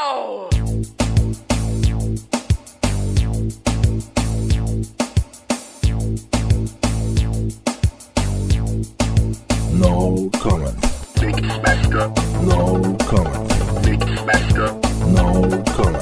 now! No comment. Big smash No comment. Big smash No comment.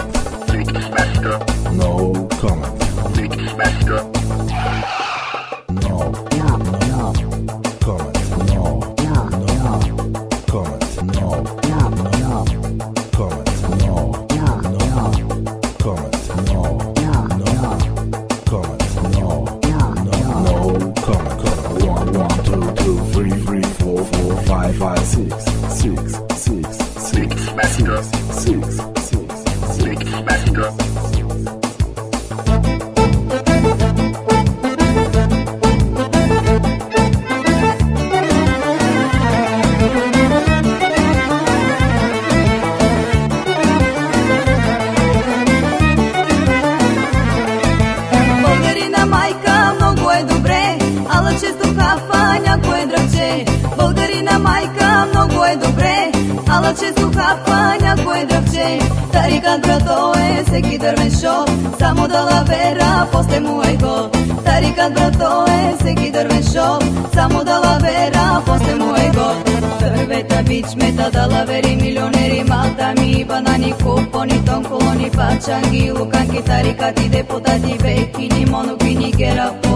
Ала често хафа някое дръвче. Тарикат брато е всеки дървен шоп, само да лавера, после му е го. Тарикат брато е всеки дървен шоп, само да лавера, после му е го. Дървета, бичмета, да лавери, милионери, малтами, банани, купони, тонколони, пачанги, луканки, тарикати, депутати, векини, монокини, герапо.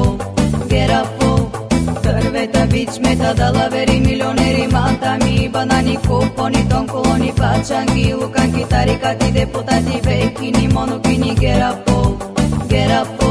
Бичмета, да лавери, милионери, малтами, банани, купони, тонколони, пачанги, луканки, тарикати, депутати, векини, монокини, герапо, герапо.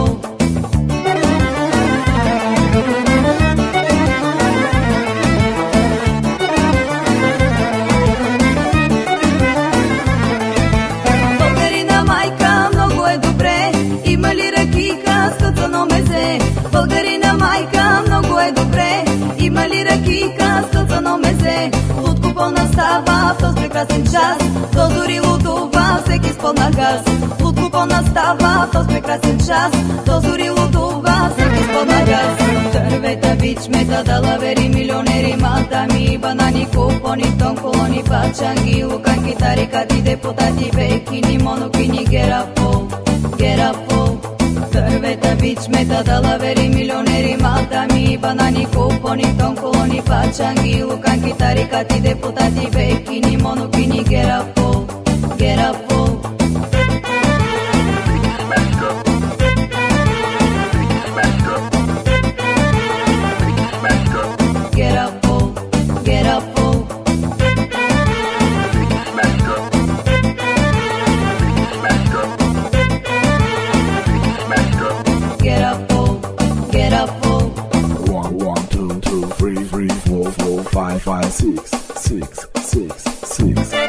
Пълна става в този прекрасен час, то дори лудова всеки с пълна газ. Лудко пълна става в този прекрасен час, то дори лудова всеки с пълна газ. Дървета, бичмета, да лавери, милионери, малтами, банани, купони, тонколони, пачанги, луканки, тарикати, депутати, векини, монокини, герапо, герапо. Дървета, бичмета, да лавери, милионери, малтами, банани, купони, тонколони, пачанги, луканки, тарикати, депутати, векини, монокини, герапо, герапо. Mixmaster, six,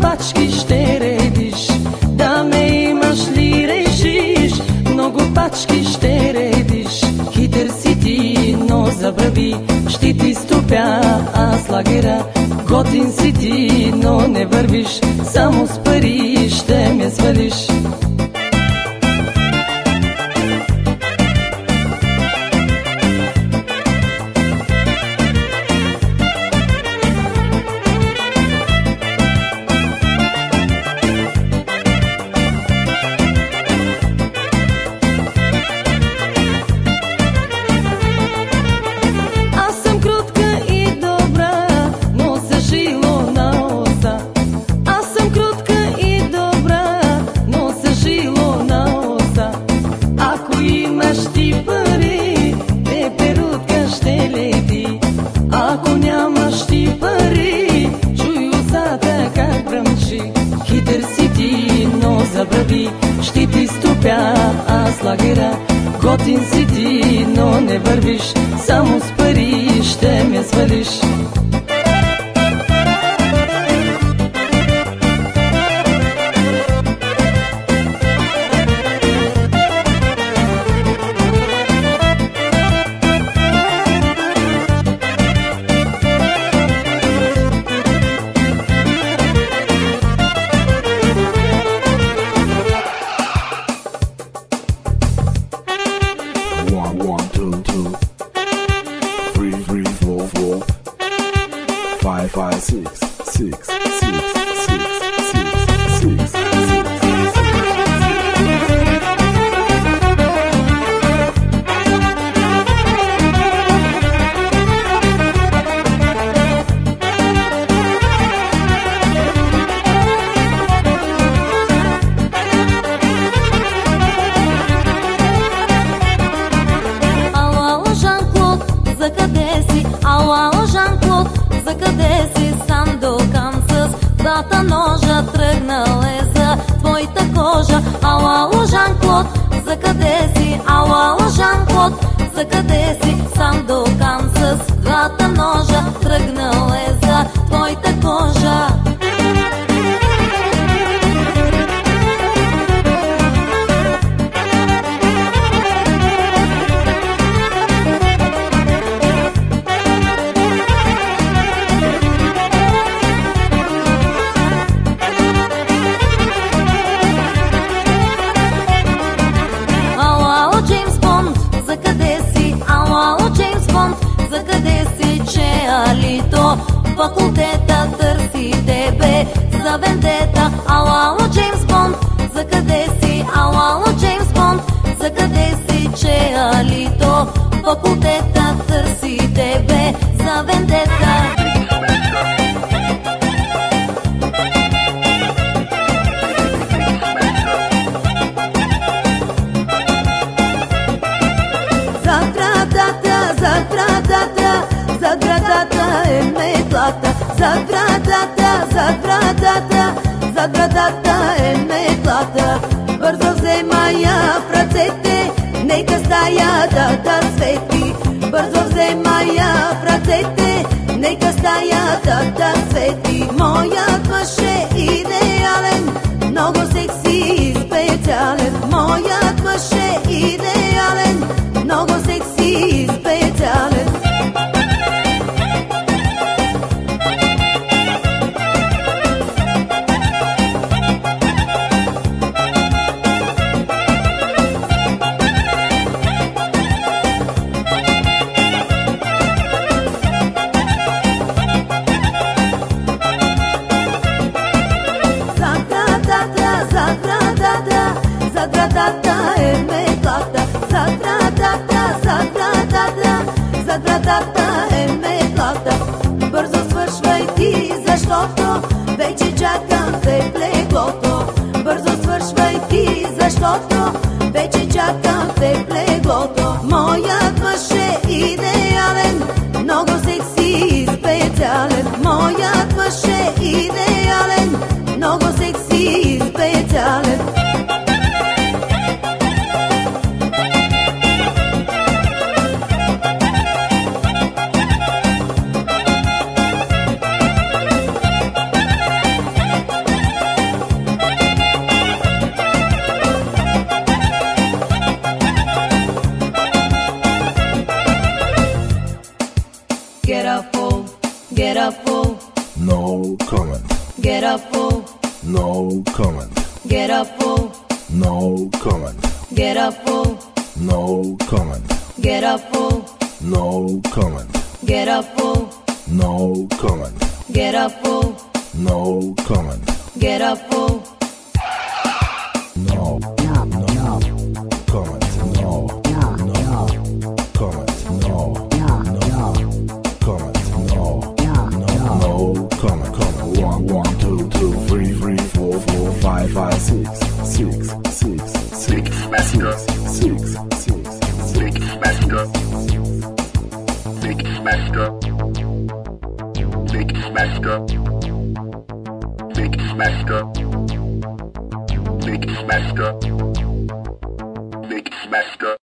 пачки ще редиш. Да ме имаш ли решиш, много пачки ще редиш. Хитър си ти, но забрави, ще ти стопя аз лагера. Готин си ти, но не вървиш, само с пари ще ме свалиш. Хитър си ти, но забрави, ще ти стопя аз лагера. Готин си ти, но не вървиш, само с пари ще ме свалиш. five, six, six. Ало, Жан-Клод, за къде си? Ало, Жан-Клод, за къде си? Сандокан с двата ножа тръгнал boca. saya tetap за градата е метлата. За градата, за градата, за градата е метлата. Бързо свършвай ти, защото вече чакам те в леглото. Бързо свършвай ти, защото вече чакам те в леглото. Get up, fool, No comment. get up, fool, No comment. get up, fool, No comment. get up, fool, No comment. get up, fool, No comment. get up, fool, No comment. get up, fool, No comment. get up, fool. Six, six, six. Master. Big Master. Big Master. Big Master. Mix Master. Mix Master.